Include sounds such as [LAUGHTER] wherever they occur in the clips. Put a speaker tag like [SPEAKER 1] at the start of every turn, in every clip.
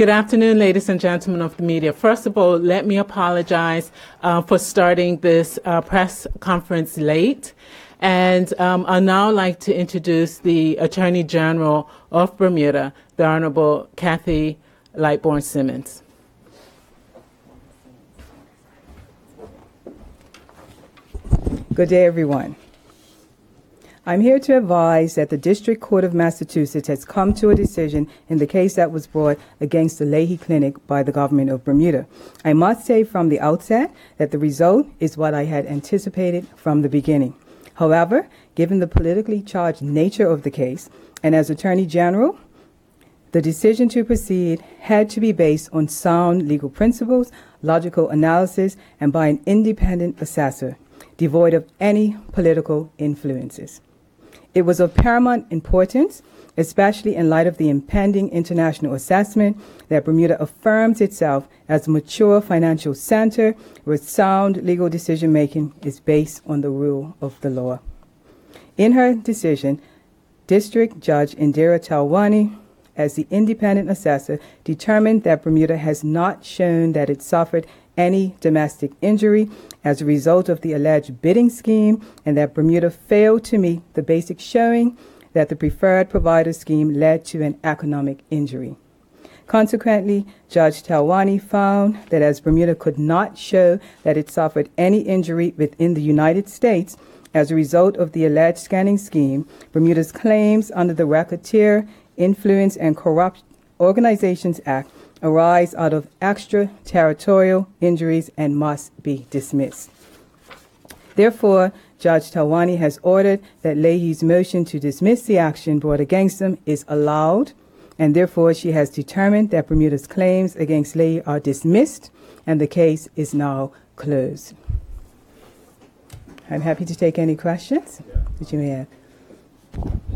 [SPEAKER 1] Good afternoon, ladies and gentlemen of the media. First of all, let me apologize uh, for starting this uh, press conference late. And um, I'd now like to introduce the Attorney General of Bermuda, the Honorable Kathy Lightbourne Simmons.
[SPEAKER 2] Good day, everyone. I'm here to advise that the District Court of Massachusetts has come to a decision in the case that was brought against the Lahey Clinic by the government of Bermuda. I must say from the outset that the result is what I had anticipated from the beginning. However, given the politically charged nature of the case, and as Attorney General, the decision to proceed had to be based on sound legal principles, logical analysis, and by an independent assessor, devoid of any political influences. It was of paramount importance, especially in light of the impending international assessment, that Bermuda affirms itself as a mature financial center where sound legal decision making is based on the rule of the law. In her decision, District Judge Indira Talwani as the independent assessor, determined that Bermuda has not shown that it suffered any domestic injury as a result of the alleged bidding scheme and that Bermuda failed to meet the basic showing that the preferred provider scheme led to an economic injury. Consequently, Judge Talwani found that as Bermuda could not show that it suffered any injury within the United States as a result of the alleged scanning scheme, Bermuda's claims under the Racketeer Influence and Corrupt Organizations Act arise out of extraterritorial injuries and must be dismissed. Therefore, Judge Talwani has ordered that Lahey's motion to dismiss the action brought against him is allowed, and therefore she has determined that Bermuda's claims against Lahey are dismissed and the case is now closed. I'm happy to take any questions that you may have.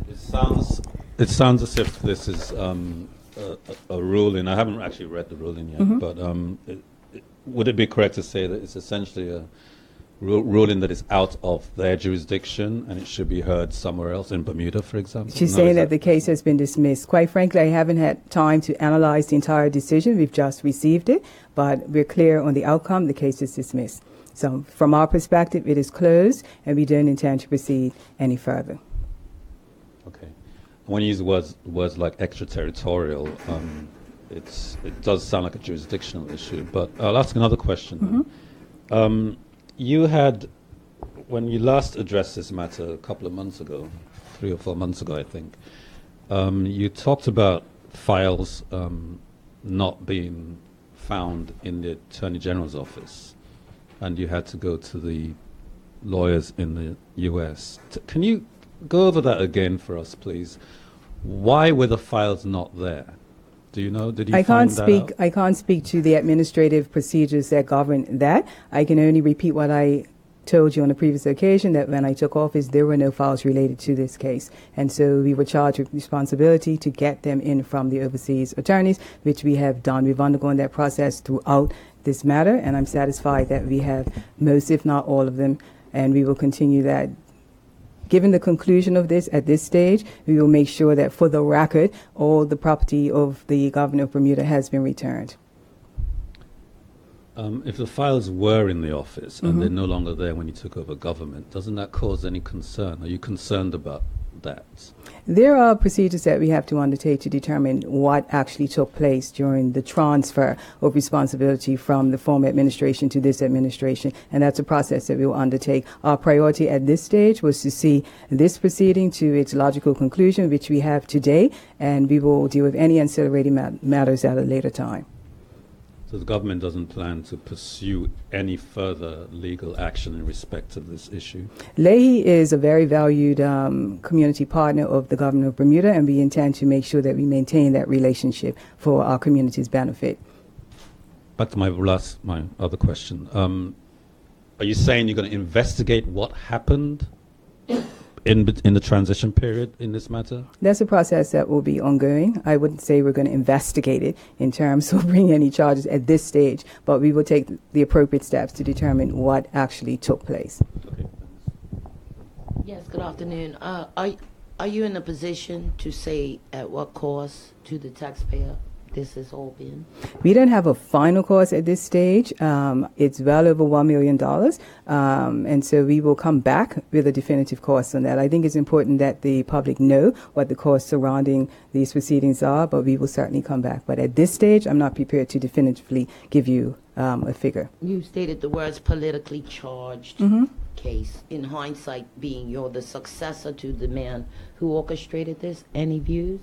[SPEAKER 3] It sounds, it sounds as if this is um, a, a, ruling. I haven't actually read the ruling yet,
[SPEAKER 2] Mhm.
[SPEAKER 3] but um, it, it, would it be correct to say that it's essentially a ru- ruling that is out of their jurisdiction and it should be heard somewhere else in Bermuda, for example?
[SPEAKER 2] She's
[SPEAKER 3] No,
[SPEAKER 2] saying
[SPEAKER 3] is
[SPEAKER 2] that the case has been dismissed. Quite frankly, I haven't had time to analyze the entire decision. We've just received it, but we're clear on the outcome. The case is dismissed. So, from our perspective, it is closed, and we don't intend to proceed any further.
[SPEAKER 3] When you use words words like extraterritorial, um, it's it does sound like a jurisdictional issue. But I'll ask another question. then. Um, you had when you last addressed this matter a couple of months ago, three or four months ago, I think. Um, you talked about files um, not being found in the Attorney General's office, and you had to go to the lawyers in the U.S. T- can you go over that again for us, please? Why were the files not there? Do you know? Did you
[SPEAKER 2] I can't
[SPEAKER 3] that
[SPEAKER 2] speak.
[SPEAKER 3] out?
[SPEAKER 2] I can't speak to the administrative procedures that govern that. I can only repeat what I told you on a previous occasion that when I took office, there were no files related to this case, and so we were charged with responsibility to get them in from the overseas attorneys, which we have done. We've undergone that process throughout this matter, and I'm satisfied that we have most, if not all, of them, and we will continue that Given the conclusion of this at this stage, we will make sure that for the record, all the property of the governor of Bermuda has been returned.
[SPEAKER 3] Um, if the files were in the office and
[SPEAKER 2] Mhm.
[SPEAKER 3] they're no longer there when you took over government, doesn't that cause any concern? Are you concerned about that?
[SPEAKER 2] There are procedures that we have to undertake to determine what actually took place during the transfer of responsibility from the former administration to this administration, and that's a process that we will undertake. Our priority at this stage was to see this proceeding to its logical conclusion, which we have today, and we will deal with any ancillary mat- matters at a later time.
[SPEAKER 3] So the government doesn't plan to pursue any further legal action in respect of this issue?
[SPEAKER 2] Lahey is a very valued um, community partner of the government of Bermuda, and we intend to make sure that we maintain that relationship for our community's benefit.
[SPEAKER 3] Back to my last, my other question. Um, are you saying you're going to investigate what happened in in the transition period in this matter?
[SPEAKER 2] That's a process that will be ongoing. I wouldn't say we're going to investigate it in terms [LAUGHS] of bringing any charges at this stage, but we will take the appropriate steps to determine what actually took place.
[SPEAKER 3] Okay.
[SPEAKER 4] Yes, good afternoon. Uh, are, are you in a position to say at what cost to the taxpayer this has all been?
[SPEAKER 2] We don't have a final cost at this stage. Um, it's well over $1 million. Um, and so we will come back with a definitive cost on that. I think it's important that the public know what the costs surrounding these proceedings are, but we will certainly come back. But at this stage, I'm not prepared to definitively give you um, a figure.
[SPEAKER 4] You stated the words politically charged case. In hindsight, being you're the successor to the man who orchestrated this, any views?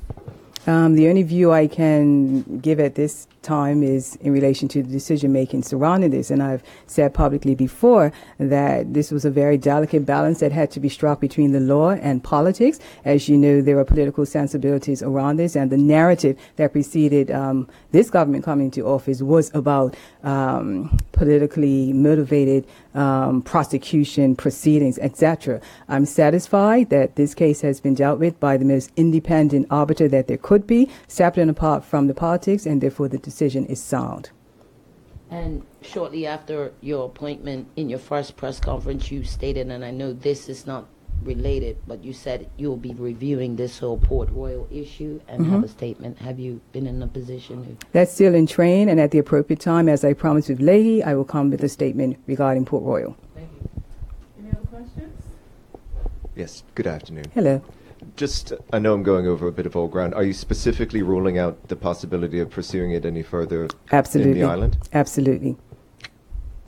[SPEAKER 2] Um, the only view I can give at this time is in relation to the decision making surrounding this. And I've said publicly before that this was a very delicate balance that had to be struck between the law and politics. As you know, there are political sensibilities around this, and the narrative that preceded um, this government coming to office was about um, politically motivated um, prosecution proceedings, etc. I'm satisfied that this case has been dealt with by the most independent arbiter that there could be, separate and apart from the politics, and therefore the decision is sound.
[SPEAKER 4] And shortly after your appointment in your first press conference, you stated, and I know this is not related, but you said you'll be reviewing this whole Port Royal issue and have mm-hmm. a statement. Have you been in a position to?
[SPEAKER 2] That's still in train, and at the appropriate time, as I promised with Lahey, I will come with a statement regarding Port Royal. Thank you.
[SPEAKER 1] Any other questions?
[SPEAKER 5] Yes, good afternoon.
[SPEAKER 2] Hello.
[SPEAKER 5] Just, I know I'm going over a bit of old ground. Are you specifically ruling out the possibility of pursuing it any further
[SPEAKER 2] Absolutely.
[SPEAKER 5] in the island?
[SPEAKER 2] Absolutely.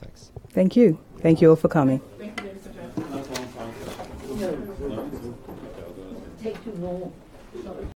[SPEAKER 5] Thanks.
[SPEAKER 2] Thank you. Thank you all for coming.
[SPEAKER 1] Thank you,